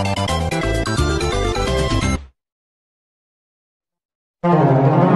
Thank you.